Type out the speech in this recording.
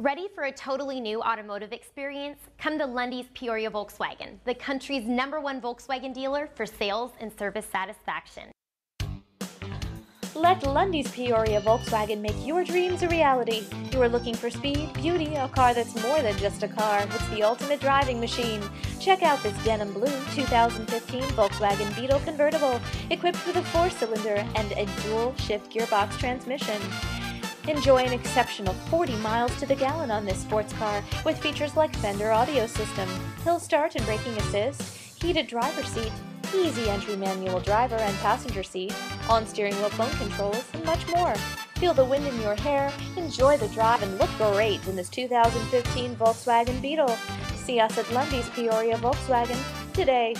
Ready for a totally new automotive experience? Come to Lunde's Peoria Volkswagen, the country's number one Volkswagen dealer for sales and service satisfaction. Let Lunde's Peoria Volkswagen make your dreams a reality. You are looking for speed, beauty, a car that's more than just a car. It's the ultimate driving machine. Check out this denim blue 2015 Volkswagen Beetle convertible, equipped with a four-cylinder and a dual-shift gearbox transmission. Enjoy an exceptional 40 miles to the gallon on this sports car with features like Fender audio system, hill start and braking assist, heated driver seat, easy entry manual driver and passenger seat, on steering wheel phone controls, and much more. Feel the wind in your hair, enjoy the drive, and look great in this 2015 Volkswagen Beetle. See us at Lunde's Peoria Volkswagen today.